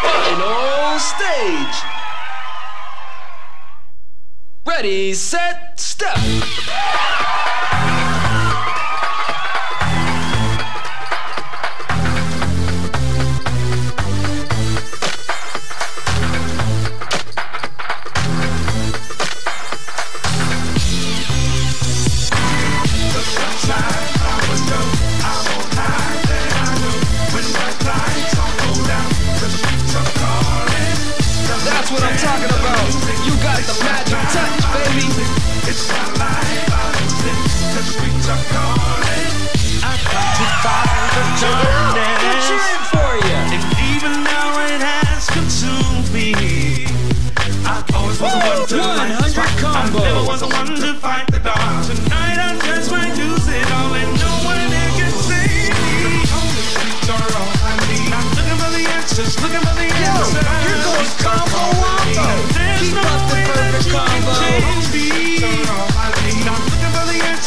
Final stage. Ready, set, step. What I'm talking about. You got the magic touch, baby. It's my life, I the streets are calling. I got to find the darkness. We're cheering for you. And even though it has consumed me, I've always wondered what to 100 combos.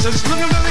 Just look at around.